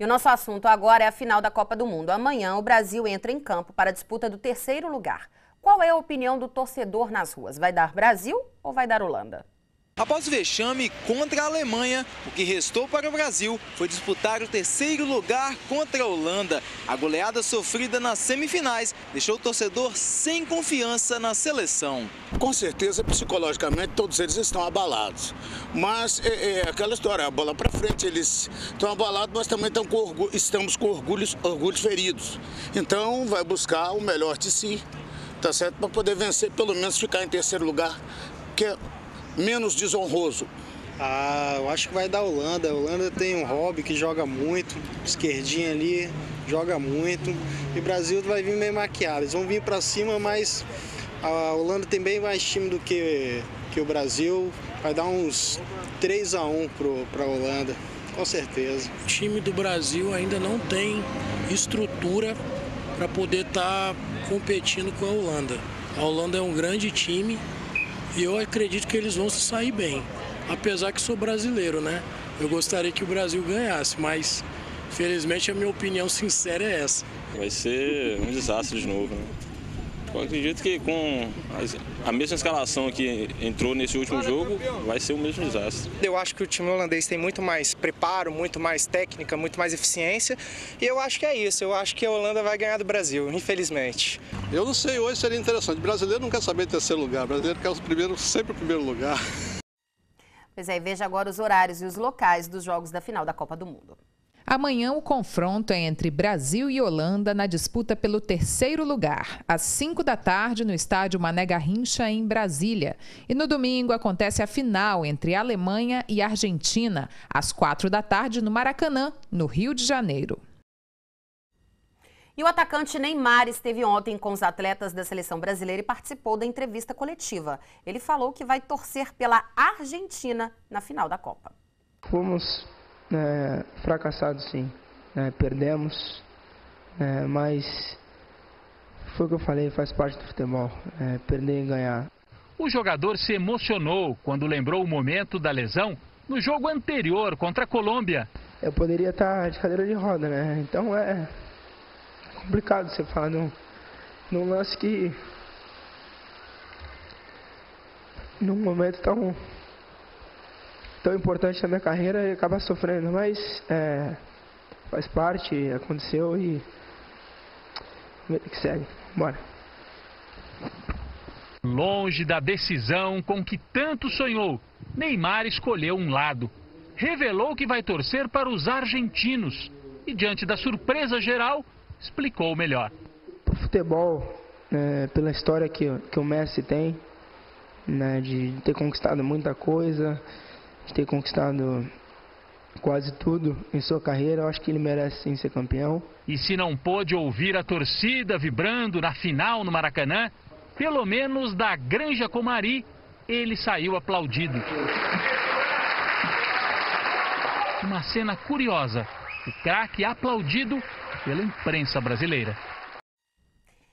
E o nosso assunto agora é a final da Copa do Mundo. Amanhã o Brasil entra em campo para a disputa do terceiro lugar. Qual é a opinião do torcedor nas ruas? Vai dar Brasil ou vai dar Holanda? Após o vexame contra a Alemanha, o que restou para o Brasil foi disputar o terceiro lugar contra a Holanda. A goleada sofrida nas semifinais deixou o torcedor sem confiança na seleção. Com certeza, psicologicamente, todos eles estão abalados. Mas é, é aquela história, a bola para frente, eles estão abalados, mas também estão com orgulho, estamos com orgulhos, orgulhos feridos. Então, vai buscar o melhor de si, tá certo? Para poder vencer, pelo menos ficar em terceiro lugar, que é menos desonroso? Ah, eu acho que vai dar Holanda. A Holanda tem um hobby que joga muito, esquerdinha ali, joga muito. E o Brasil vai vir meio maquiado. Eles vão vir para cima, mas a Holanda tem bem mais time do que, que o Brasil. Vai dar uns 3 a 1 para a Holanda, com certeza. O time do Brasil ainda não tem estrutura para poder estar tá competindo com a Holanda. A Holanda é um grande time, e eu acredito que eles vão se sair bem. Apesar que sou brasileiro, né? Eu gostaria que o Brasil ganhasse, mas felizmente a minha opinião sincera é essa. Vai ser um desastre de novo, né? Eu acredito que com a mesma escalação que entrou nesse último jogo, vai ser o mesmo desastre. Eu acho que o time holandês tem muito mais preparo, muito mais técnica, muito mais eficiência. E eu acho que é isso. Eu acho que a Holanda vai ganhar do Brasil, infelizmente. Eu não sei, hoje seria interessante. O brasileiro não quer saber de terceiro lugar. O brasileiro quer o primeiro, sempre o primeiro lugar. Pois é, veja agora os horários e os locais dos jogos da final da Copa do Mundo. Amanhã, o confronto é entre Brasil e Holanda na disputa pelo terceiro lugar, às 5 da tarde, no estádio Mané Garrincha, em Brasília. E no domingo acontece a final entre Alemanha e Argentina, às 4 da tarde, no Maracanã, no Rio de Janeiro. E o atacante Neymar esteve ontem com os atletas da seleção brasileira e participou da entrevista coletiva. Ele falou que vai torcer pela Argentina na final da Copa. Fomos é, fracassados sim, é, perdemos, é, mas foi o que eu falei, faz parte do futebol, é, perder e ganhar. O jogador se emocionou quando lembrou o momento da lesão no jogo anterior contra a Colômbia. Eu poderia estar de cadeira de roda, né? Então é complicado você falar num, num lance que num momento tão tão importante na minha carreira e acabar sofrendo, mas é, faz parte, aconteceu e vida que segue. Bora. Longe da decisão com que tanto sonhou, Neymar escolheu um lado. Revelou que vai torcer para os argentinos e, diante da surpresa geral, explicou melhor. O futebol, é, pela história que, que o Messi tem, né, de ter conquistado muita coisa, de ter conquistado quase tudo em sua carreira, eu acho que ele merece sim ser campeão. E se não pôde ouvir a torcida vibrando na final no Maracanã, pelo menos da Granja Comari, ele saiu aplaudido. Uma cena curiosa, o craque aplaudido pela imprensa brasileira.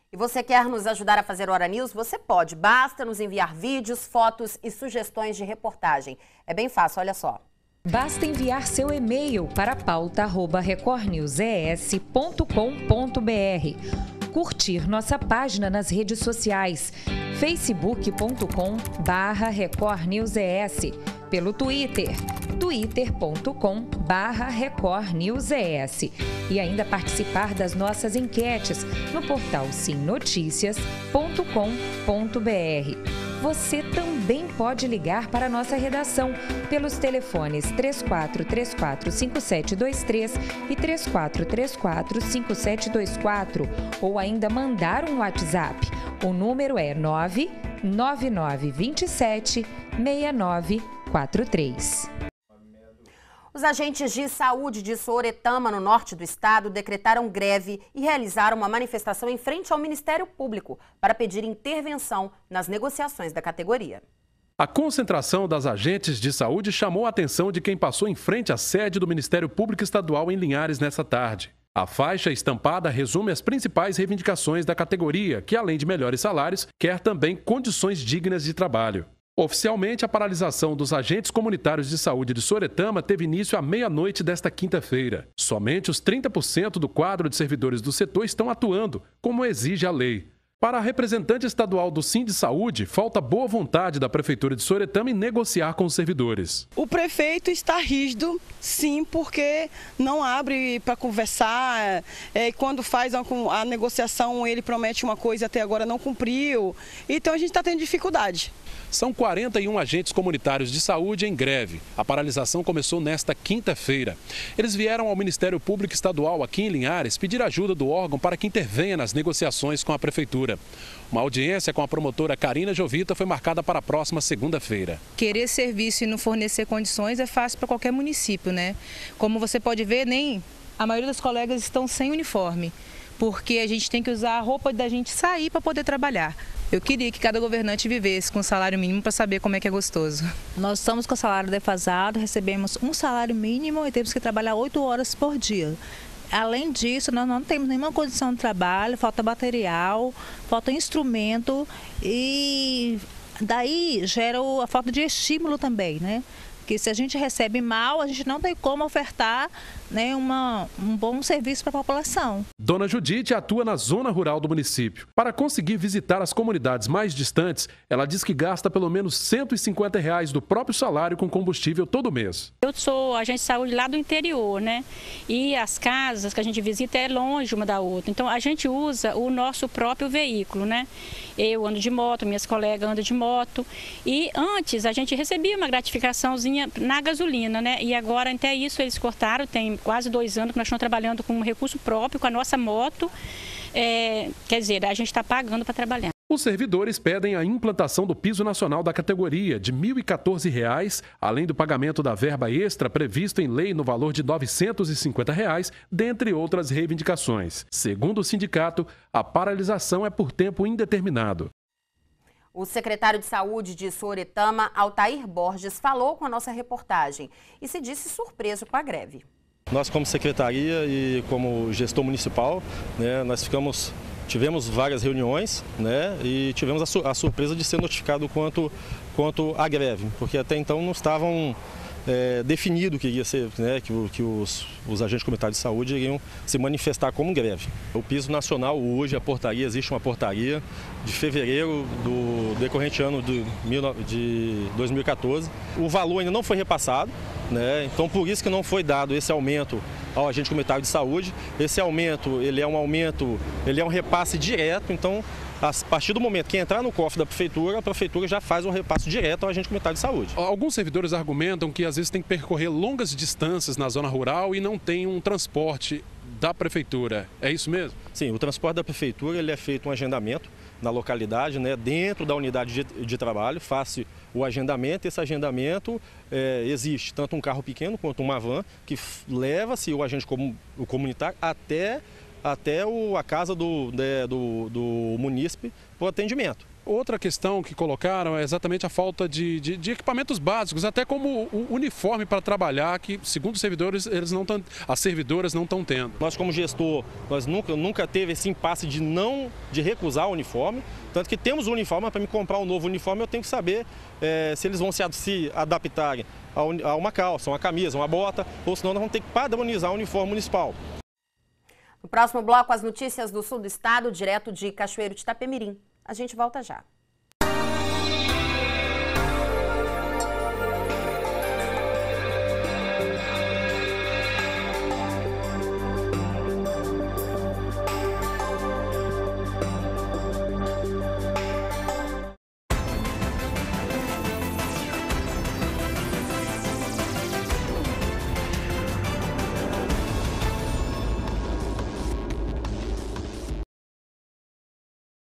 E você quer nos ajudar a fazer Hora News? Você pode, basta nos enviar vídeos, fotos e sugestões de reportagem. É bem fácil, olha só. Basta enviar seu e-mail para pauta@recordnewses.com.br. Curtir nossa página nas redes sociais facebook.com/recordnewses, pelo Twitter twitter.com/recordnewses e ainda participar das nossas enquetes no portal simnoticias.com.br. Você também pode ligar para a nossa redação pelos telefones 3434 5723 e 3434 5724 ou ainda mandar um WhatsApp. O número é 99927 6943. Os agentes de saúde de Sooretama, no norte do estado, decretaram greve e realizaram uma manifestação em frente ao Ministério Público para pedir intervenção nas negociações da categoria. A concentração das agentes de saúde chamou a atenção de quem passou em frente à sede do Ministério Público Estadual em Linhares nessa tarde. A faixa estampada resume as principais reivindicações da categoria, que, além de melhores salários, quer também condições dignas de trabalho. Oficialmente, a paralisação dos agentes comunitários de saúde de Soretama teve início à meia-noite desta quinta-feira. Somente os 30% do quadro de servidores do setor estão atuando, como exige a lei. Para a representante estadual do Sim de Saúde, falta boa vontade da Prefeitura de Soretama em negociar com os servidores. O prefeito está rígido, sim, porque não abre para conversar. É, quando faz a, a negociação, ele promete uma coisa e até agora não cumpriu. Então a gente está tendo dificuldade. São 41 agentes comunitários de saúde em greve. A paralisação começou nesta quinta-feira. Eles vieram ao Ministério Público Estadual aqui em Linhares pedir ajuda do órgão para que intervenha nas negociações com a Prefeitura. Uma audiência com a promotora Karina Jovita foi marcada para a próxima segunda-feira. Querer serviço e não fornecer condições é fácil para qualquer município, né? Como você pode ver, nem a maioria dos colegas estão sem uniforme porque a gente tem que usar a roupa da gente sair para poder trabalhar. Eu queria que cada governante vivesse com salário mínimo para saber como é que é gostoso. Nós estamos com salário defasado, recebemos um salário mínimo e temos que trabalhar oito horas por dia. Além disso, nós não temos nenhuma condição de trabalho, falta material, falta instrumento e daí gera a falta de estímulo também, né? Porque se a gente recebe mal, a gente não tem como ofertar né, uma, um bom serviço para a população. Dona Judite atua na zona rural do município. Para conseguir visitar as comunidades mais distantes, ela diz que gasta pelo menos 150 reais do próprio salário com combustível todo mês. Eu sou agente de saúde lá do interior, né? E as casas que a gente visita é longe uma da outra. Então a gente usa o nosso próprio veículo, né? Eu ando de moto, minhas colegas andam de moto. E antes a gente recebia uma gratificaçãozinha na gasolina, né? E agora até isso eles cortaram, tem quase dois anos que nós estamos trabalhando com um recurso próprio, com a nossa moto. É, quer dizer, a gente está pagando para trabalhar. Os servidores pedem a implantação do piso nacional da categoria de R$ 1.014, além do pagamento da verba extra previsto em lei no valor de 950 reais, dentre outras reivindicações. Segundo o sindicato, a paralisação é por tempo indeterminado. O secretário de Saúde de Soretama, Altair Borges, falou com a nossa reportagem e se disse surpreso com a greve. Nós, como secretaria e como gestor municipal, né, nós ficamos, tivemos várias reuniões né, e tivemos a, su a surpresa de ser notificado quanto, quanto à greve, porque até então não estavam é, definido que iria ser, né, que, que os, os, agentes comunitários de saúde iriam se manifestar como greve. O piso nacional, hoje, a portaria, existe uma portaria de fevereiro do decorrente ano de, de 2014. O valor ainda não foi repassado, né, então por isso que não foi dado esse aumento ao agente comunitário de saúde. Esse aumento, ele é um aumento, ele é um repasse direto, então a partir do momento que entrar no cofre da prefeitura, a prefeitura já faz um repasso direto ao agente comunitário de saúde. Alguns servidores argumentam que às vezes tem que percorrer longas distâncias na zona rural e não tem um transporte da prefeitura. É isso mesmo? Sim, o transporte da prefeitura ele é feito um agendamento na localidade, né, dentro da unidade de, de trabalho, faz o agendamento. Esse agendamento é, existe tanto um carro pequeno quanto uma van que leva-se o agente o comunitário até até o, a casa do, né, do, do munícipe para o atendimento. Outra questão que colocaram é exatamente a falta de, de, de equipamentos básicos, até como o uniforme para trabalhar, que segundo os servidores, eles não tão, as servidoras não estão tendo. Nós como gestor, nós nunca, nunca teve esse impasse de não de recusar o uniforme, tanto que temos o uniforme, para me comprar um novo uniforme eu tenho que saber é, se eles vão se, se adaptarem a, a uma calça, uma camisa, uma bota, ou senão nós vamos ter que padronizar o uniforme municipal. No próximo bloco, as notícias do sul do estado, direto de Cachoeiro de Itapemirim. A gente volta já.